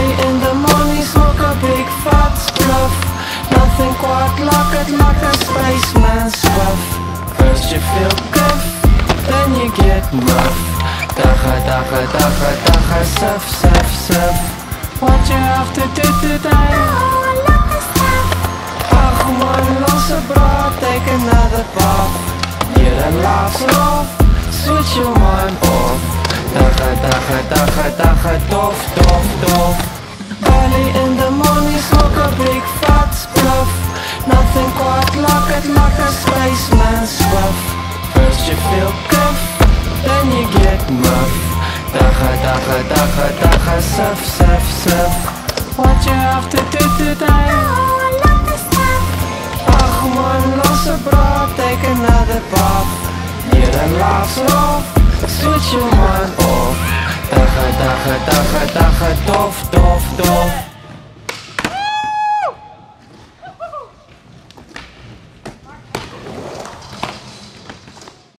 Early in the morning, smoke a big fat spliff. Nothing quite like it, like a spaceman's spuff. First you feel good, then you get rough. Dagga, dagga, dagga, dagga, sif, sif, sif. What you have to do today? Ach man, los a brood, take another bath. Get a laugh off, switch your mind off. Dagga, dagga, dagga, dagga, dof, dof, dof. Nothing quite like it, like a spaceman's spuff. First you feel good, then you get rough. Dagga, dagga, dagga, dagga, sif, sif, sif. What you have to do today? Oh, I love stuff Ach man, los a brood, take another bath. Get a laugh off, switch your mind off. Dagga, dagga, dagga, dagga, dof, dof, dof.